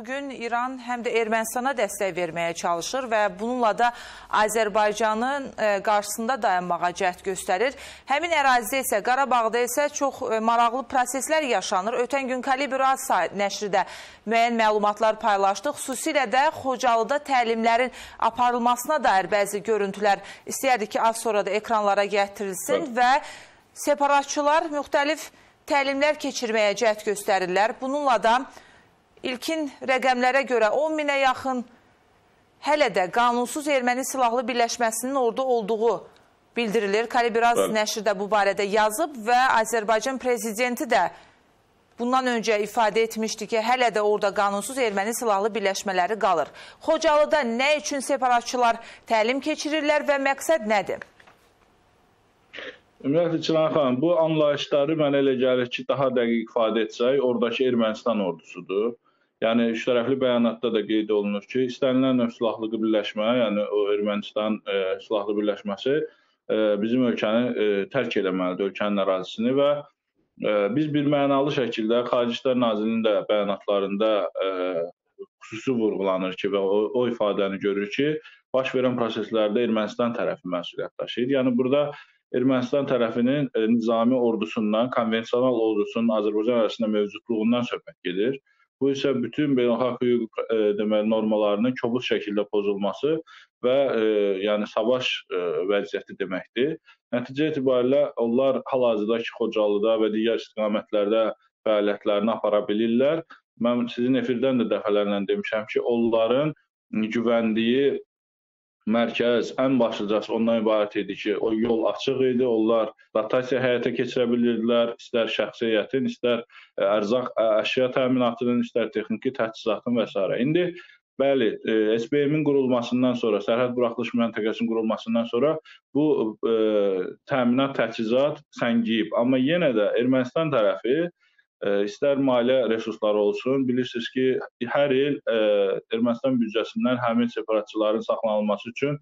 Bugün İran həm də Ermənistana dəstək verməyə çalışır və bununla da Azərbaycanın e, qarşısında dayanmağa cəhd göstərir. Həmin ərazidə isə Qarabağda isə çox e, maraqlı proseslər yaşanır. Ötən gün Kalibr Az nəşri də müəyyən məlumatlar paylaşdı. Xüsusilə də Xocalıda təlimlərin aparılmasına dair bəzi görüntülər istəyərdik ki, az sonra da ekranlara gətirilsin Evet. və separatçılar müxtəlif təlimlər keçirməyə cəhd göstərirlər. Bununla da İlkin rəqəmlərə görə 10 minə yaxın hələ də qanunsuz erməni silahlı birləşməsinin orada olduğu bildirilir. Kalibiraz Bəli. nəşri də bu barədə yazıb və Azərbaycan prezidenti də bundan öncə ifadə etmişdi ki, hələ də orada qanunsuz erməni silahlı birləşmələri qalır. Xocalıda nə üçün separatçılar təlim keçirirlər və məqsəd nədir? Ümumiyyətlə Çilan xanım, bu anlayışları mənə elə gəlir ki, daha dəqiq ifadə etsək, oradakı Ermənistan ordusudur. Yəni üç tərəfli bəyanatda da qeyd olunur ki, istənilən növ silahlı birləşmə, yəni o Ermənistan e, silahlı birləşməsi e, bizim ölkəni e, tərk eləməlidir, ölkənin ərazisini və e, biz bir mənalı şəkildə Xarici İşlər Nazirliyinin də bəyanatlarında e, xüsusi vurğulanır ki və o, o ifadəni görür ki, baş verən proseslərdə Ermənistan tərəfi məsuliyyət daşıyır. Yəni burada Ermənistan tərəfinin e, nizami ordusundan, konvensional ordusunun Azərbaycan ərazisində mövcudluğundan söhbət gedir. Bu isə bütün beynəlxalq hüquq e, deməli normalarının kobud şəkildə pozulması və e, yəni savaş e, vəziyyəti deməkdir. Nəticə etibarilə onlar hal-hazırda ki, Xocalıda və digər istiqamətlərdə fəaliyyətlərini apara bilirlər. Mən sizin efirdən də dəfələrlə demişəm ki, onların güvəndiyi mərkəz ən başlıcası ondan ibarət idi ki, o yol açıq idi. Onlar rotasiya həyata keçirə bilirdilər, istər şəxsi heyətin, istər ə, ərzaq, əşya təminatının, istər texniki təchizatın və s. İndi bəli, e, SBM-in qurulmasından sonra, sərhəd buraxılış məntəqəsinin qurulmasından sonra bu ə, təminat, təchizat səngiyib. Amma yenə də Ermənistan tərəfi istər maliyyə resursları olsun, bilirsiniz ki, hər il ə, Ermənistan büdcəsindən həmin separatçıların saxlanılması üçün,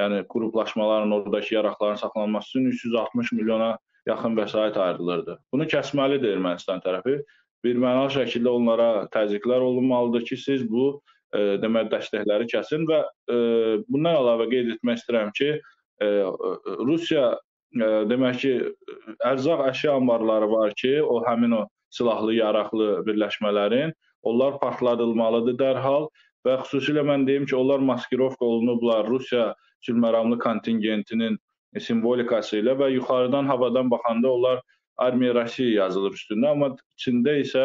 yəni qruplaşmaların, oradakı yaraqların saxlanılması üçün 360 milyona yaxın vəsait ayrılırdı. Bunu kəsməlidir Ermənistan tərəfi. Bir mənalı şəkildə onlara təzyiqlər olunmalıdır ki, siz bu ə, demək dəstəkləri kəsin və ə, bundan əlavə qeyd etmək istəyirəm ki, ə, Rusiya ə, demək ki, ərzaq əşya anbarları var ki, o həmin o silahlı yaraqlı birləşmələrin onlar partladılmalıdır dərhal və xüsusilə mən deyim ki, onlar maskirovka olunublar Rusiya sülhməramlı kontingentinin simvolikası ilə və yuxarıdan havadan baxanda onlar Armiya Rusiya yazılır üstündə, amma içində isə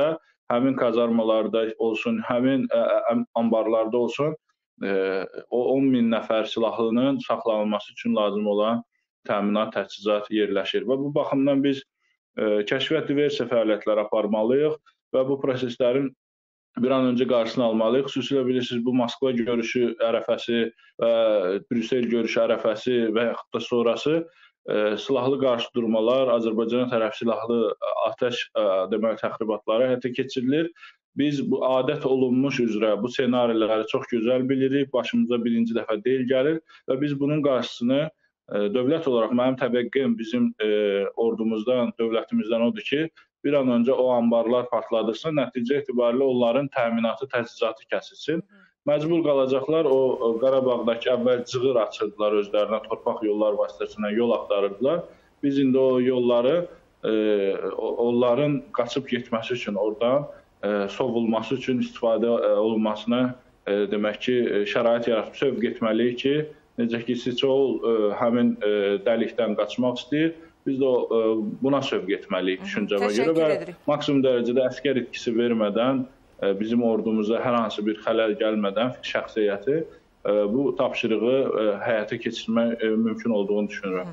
həmin kazarmalarda olsun, həmin ə, ə, anbarlarda olsun, ə, o 10 min nəfər silahlının saxlanılması üçün lazım olan təminat, təchizat yerləşir. Və bu baxımdan biz kəşfiyyat diversiya fəaliyyətləri aparmalıyıq və bu proseslərin bir an öncə qarşısını almalıyıq. Xüsusilə bilirsiniz bu Moskva görüşü ərəfəsi və Brüssel görüşü ərəfəsi və yaxud da sonrası ə, silahlı qarşıdurmalar, Azərbaycan tərəf silahlı atəş ə, demək təxribatları həyata keçirilir. Biz bu adət olunmuş üzrə bu ssenariləri çox gözəl bilirik. Başımıza birinci dəfə deyil gəlir və biz bunun qarşısını dövlət olaraq mənim təvəqqəm bizim ə, ordumuzdan, dövlətimizdən odur ki, bir an öncə o anbarlar partladılsın, nəticə etibarilə onların təminatı, təchizatı kəsilsin. Məcbur qalacaqlar o Qarabağdakı əvvəl cığır açırdılar özlərinə, torpaq yollar vasitəsilə yol axtarırdılar. Biz indi o yolları e, o- onların qaçıb getməsi üçün oradan e, sovulması üçün istifadə e, olunmasına e, demək ki, e, şərait yaratıb sövq etməliyik ki, necə ki Siçovul e, həmin e, dəlikdən qaçmaq istəyir. Biz də o, e, buna sövq etməliyik düşüncəmə görə və edirik. maksimum dərəcədə əskər itkisi vermədən bizim ordumuza hər hansı bir xələl gəlmədən şəxsiyyəti bu tapşırığı həyata keçirmək mümkün olduğunu düşünürəm.